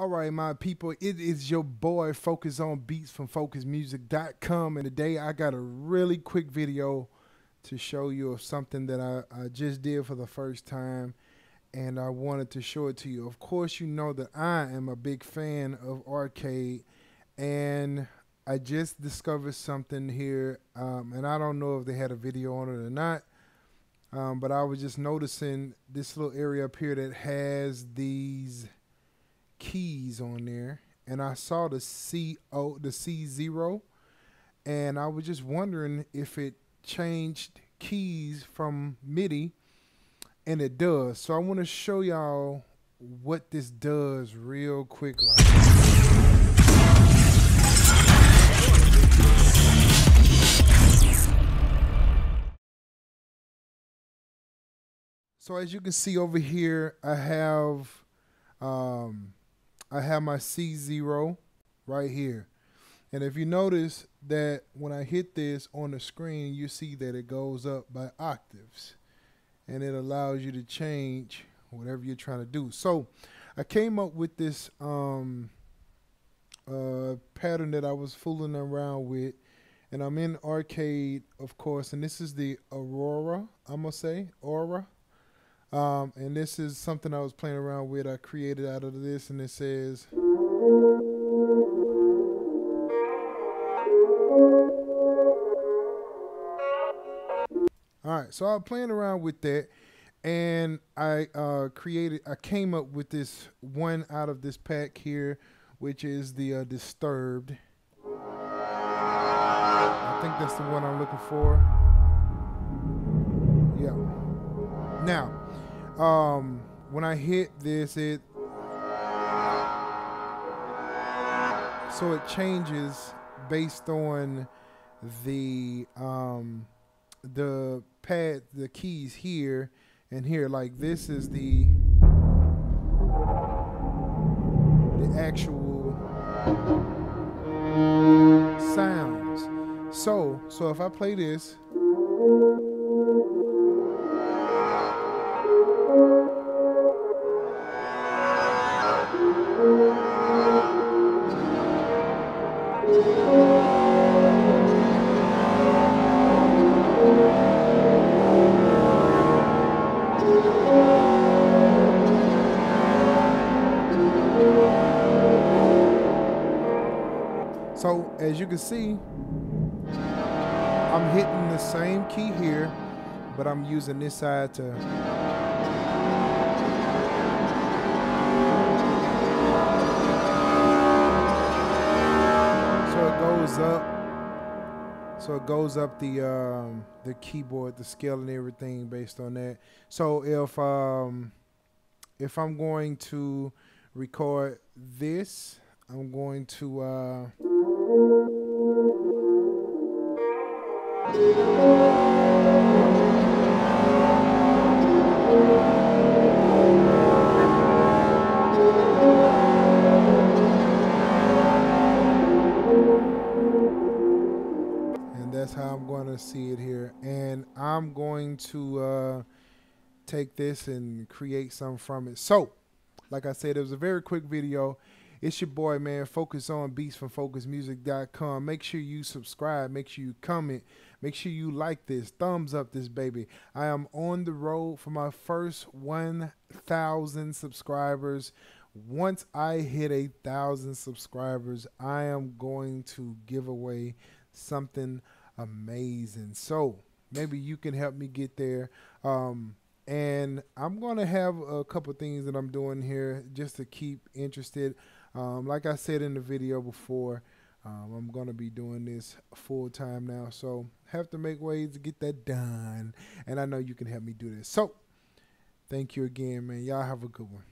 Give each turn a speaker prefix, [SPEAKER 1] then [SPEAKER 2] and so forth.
[SPEAKER 1] All right, my people, it is your boy Focus on Beats from FocuzMuzik.com. And today I got a really quick video to show you of something that I, I just did for the first time. And I wanted to show it to you. Of course, you know that I am a big fan of arcade. And I just discovered something here. Um, and I don't know if they had a video on it or not. Um, but I was just noticing this little area up here that has these keys on there, and I saw the C O the C zero, and I was just wondering if it changed keys from MIDI, and it does. So I want to show y'all what this does real quick. Like. So as you can see over here, I have um, I have my C0 right here. And if you notice that when I hit this on the screen, you see that it goes up by octaves. And it allows you to change whatever you're trying to do. So I came up with this um, uh, pattern that I was fooling around with. And I'm in arcade, of course, and this is the Aurora, I'm to say, Aura. Um, and this is something I was playing around with. I created out of this, and it says. All right, so I was playing around with that, and I uh, created. I came up with this one out of this pack here, which is the uh, Disturbed. I think that's the one I'm looking for. Yeah. Now, um, when I hit this, it so it changes based on the um, the pad, the keys here and here. Like this is the the actual sounds. So so if I play this. So as you can see, I'm hitting the same key here, but I'm using this side to so it goes up. So it goes up the um, the keyboard the scale and everything based on that. So if um, if I'm going to record this I'm going to uh, and that's how I'm going to see it here. And I'm going to uh, take this and create some from it. So like I said it was a very quick video it's your boy, man. Focus on Beats from FocuzMuzik.com. Make sure you subscribe. Make sure you comment. Make sure you like this. Thumbs up this baby. I am on the road for my first 1,000 subscribers. Once I hit a thousand subscribers, I am going to give away something amazing. So maybe you can help me get there. Um, and I'm going to have a couple things that I'm doing here just to keep interested. Um, like I said in the video before, um, I'm going to be doing this full time now. So have to make ways to get that done. And I know you can help me do this. So thank you again, man. Y'all have a good one.